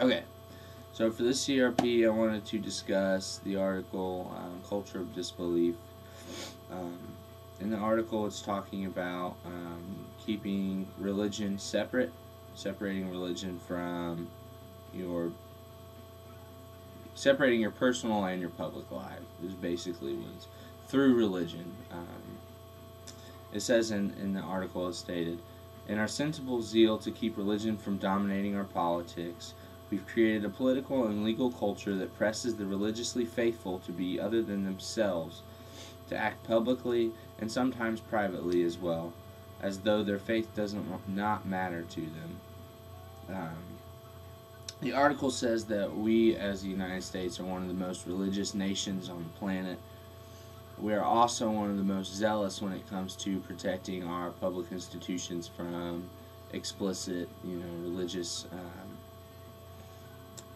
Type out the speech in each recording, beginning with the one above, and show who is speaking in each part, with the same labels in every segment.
Speaker 1: Okay, so for this CRP, I wanted to discuss the article um, "Culture of Disbelief." Um, in the article, it's talking about um, keeping religion separate, separating religion from your separating your personal and your public life is basically what through religion. Um, it says in, in the article as stated, in our sensible zeal to keep religion from dominating our politics, we've created a political and legal culture that presses the religiously faithful to be other than themselves, to act publicly and sometimes privately as well, as though their faith doesn't not matter to them. Um, the article says that we, as the United States, are one of the most religious nations on the planet. We are also one of the most zealous when it comes to protecting our public institutions from explicit, you know, religious um,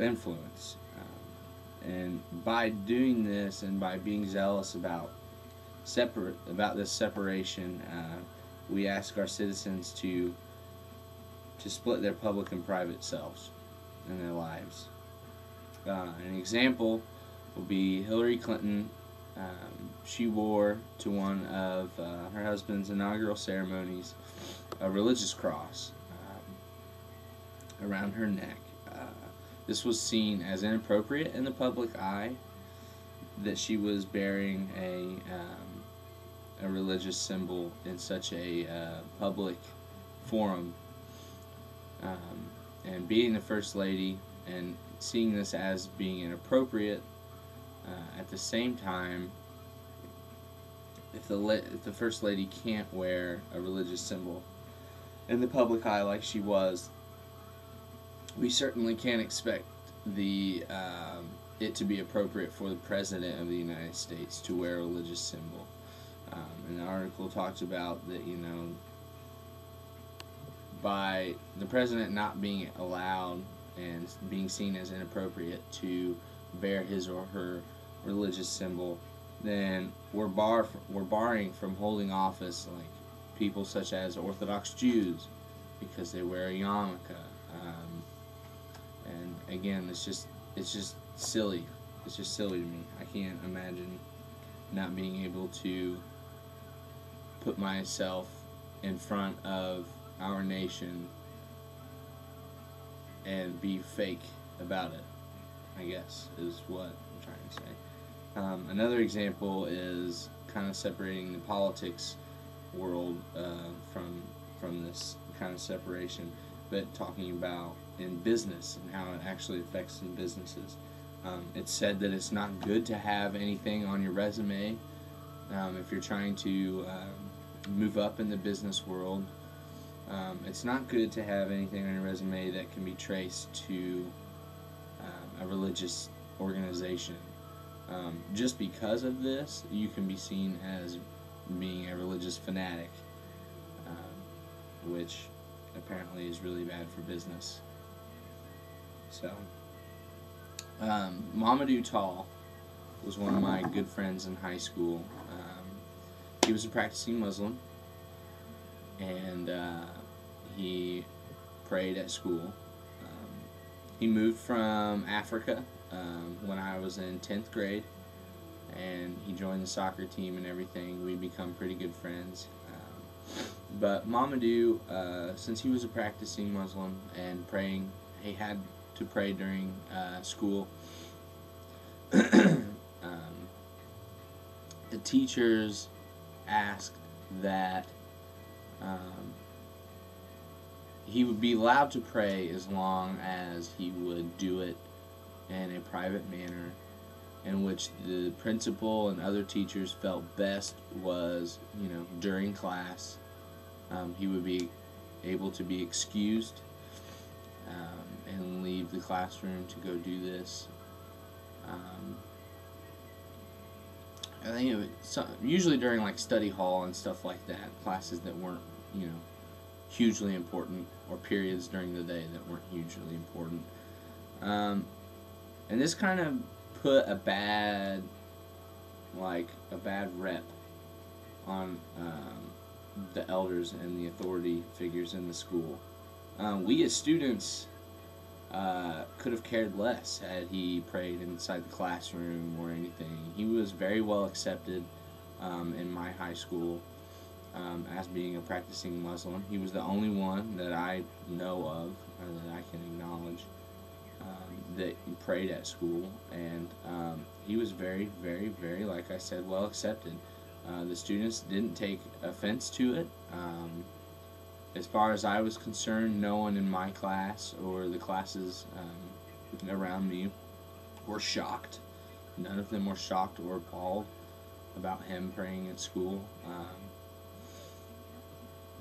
Speaker 1: influence. Um, and by doing this and by being zealous about separate about this separation, uh, we ask our citizens to to split their public and private selves in their lives. Uh, an example will be Hillary Clinton. Um, she wore to one of uh, her husband's inaugural ceremonies a religious cross um, around her neck. This was seen as inappropriate in the public eye that she was bearing a um, a religious symbol in such a uh, public forum. Um, and being the first lady and seeing this as being inappropriate uh, at the same time if the if the first lady can't wear a religious symbol in the public eye like she was we certainly can't expect the um, it to be appropriate for the president of the United States to wear a religious symbol um, and the article talks about that you know by the president not being allowed and being seen as inappropriate to bear his or her religious symbol, then we're bar we're barring from holding office like people such as Orthodox Jews because they wear a yarmulke. Um, again, it's just it's just silly. It's just silly to me. I can't imagine not being able to put myself in front of our nation and be fake about it, I guess, is what I'm trying to say. Um, another example is kind of separating the politics world uh, from from this kind of separation, but talking about in business and how it actually affects in businesses. Um, it's said that it's not good to have anything on your resume um, if you're trying to um, move up in the business world um, it's not good to have anything on your resume that can be traced to um, a religious organization. Um, just because of this, you can be seen as being a religious fanatic, which apparently is really bad for business. So, um, Mamadou Tall was one of my good friends in high school. Um, he was a practicing Muslim and uh, he prayed at school. Um, he moved from Africa um, when I was in 10th grade, and he joined the soccer team and everything. We become pretty good friends. Um, but Mamadou, uh, since he was a practicing Muslim and praying, he had to pray during uh, school. Um, the teachers asked that um, he would be allowed to pray as long as he would do it in a private manner in which the principal and other teachers felt best was, you know, during class. Um, he would be able to be excused um, and leave the classroom to go do this. Um, I think it was so, usually during like study hall and stuff like that, classes that weren't, you know, hugely important or periods during the day that weren't hugely important. Um, and this kind of put a bad, like, a bad rep on um, the elders and the authority figures in the school. Um, we as students uh, could have cared less had he prayed inside the classroom or anything. He was very well accepted um, in my high school um, as being a practicing Muslim. He was the only one that I know of or that I can acknowledge um, that prayed at school, and um, he was very, very, very, like I said, well accepted. Uh, the students didn't take offense to it. Um, as far as I was concerned, no one in my class or the classes um, around me were shocked. None of them were shocked or appalled about him praying at school. Um,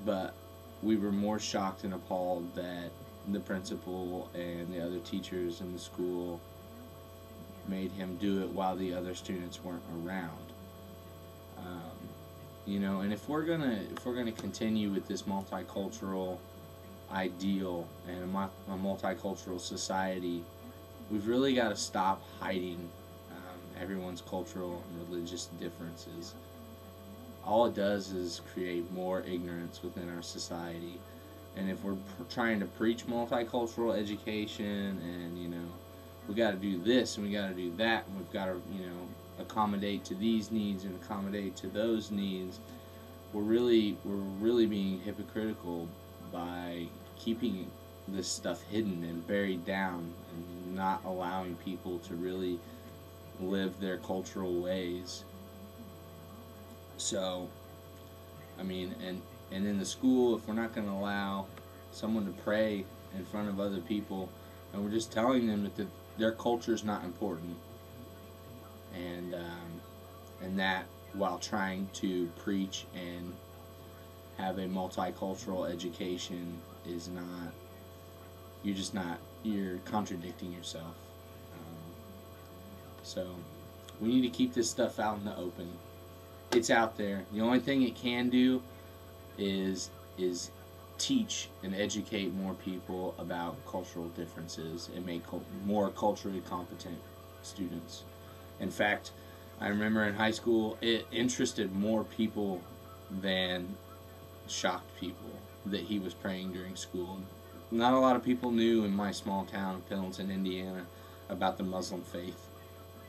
Speaker 1: but we were more shocked and appalled that the principal and the other teachers in the school made him do it while the other students weren't around. Um, you know, and if we're gonna if we're gonna continue with this multicultural ideal and a, multicultural society, we've really got to stop hiding um, everyone's cultural and religious differences. All it does is create more ignorance within our society. And if we're trying to preach multicultural education and, you know, we got to do this and we got to do that and we've got to, you know, accommodate to these needs and accommodate to those needs, we're really we're really being hypocritical by keeping this stuff hidden and buried down and not allowing people to really live their cultural ways. So, I mean, and and in the school, if we're not going to allow someone to pray in front of other people, and we're just telling them that the, their culture is not important, and um, and that while trying to preach and have a multicultural education is not you're just not you're contradicting yourself. Um, so we need to keep this stuff out in the open. It's out there. The only thing it can do is is teach and educate more people about cultural differences and make more culturally competent students in fact, I remember in high school, it interested more people than shocked people that he was praying during school. Not a lot of people knew in my small town of Pendleton, Indiana, about the Muslim faith.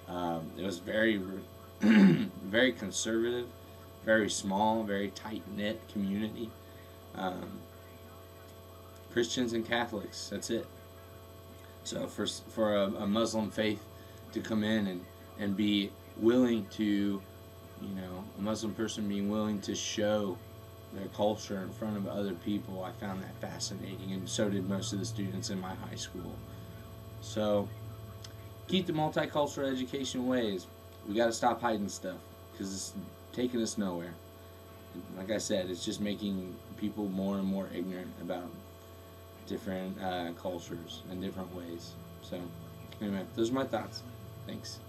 Speaker 1: Um, it was very, very conservative, very small, very tight knit community. Um, Christians and Catholics, that's it. So for for a, a Muslim faith to come in and and be willing to, you know, a Muslim person being willing to show their culture in front of other people, I found that fascinating, and so did most of the students in my high school. So, keep the multicultural education ways. We got to stop hiding stuff because it's taking us nowhere. Like I said, it's just making people more and more ignorant about different uh, cultures and different ways. So, anyway, those are my thoughts. Thanks.